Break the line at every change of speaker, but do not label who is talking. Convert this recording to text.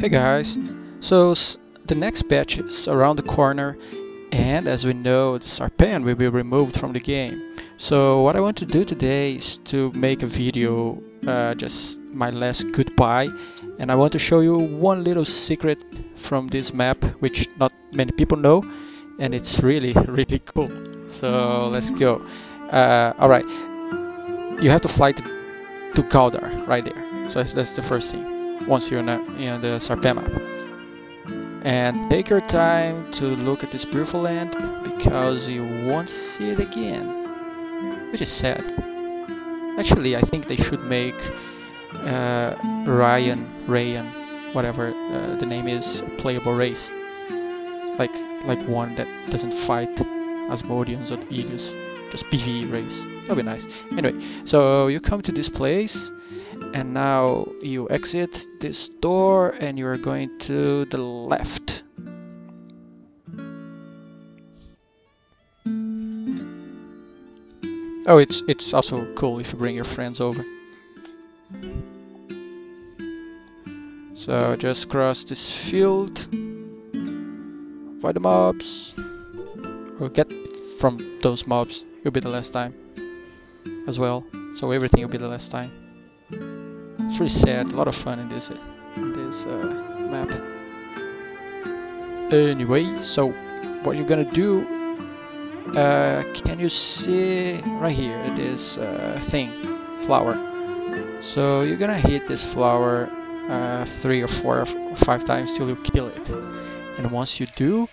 Hey guys, so the next patch is around the corner and as we know the Sarpan will be removed from the game. So what I want to do today is to make a video, uh, just my last goodbye and I want to show you one little secret from this map which not many people know and it's really really cool. So let's go. Uh, Alright, you have to fly to, to Galdar right there. So that's the first thing once you're in, the Sarpan map. And take your time to look at this beautiful land because you won't see it again. Which is sad. Actually, I think they should make uh, Ryan, Rayan, whatever uh, the name is, a playable race. Like like one that doesn't fight Asmodians or Elyos. Just PvE race. That'll be nice. Anyway, so you come to this place and now you exit this door and you are going to the left. Oh it's it's also cool if you bring your friends over. So just cross this field. Fight the mobs. Or get from those mobs. It'll be the last time as well. So everything will be the last time it's really sad. A lot of fun in this in this uh, map. Anyway, so what you're gonna do? Uh, can you see right here this uh, thing, flower? So you're gonna hit this flower uh, three or four or five times till you kill it. And once you do,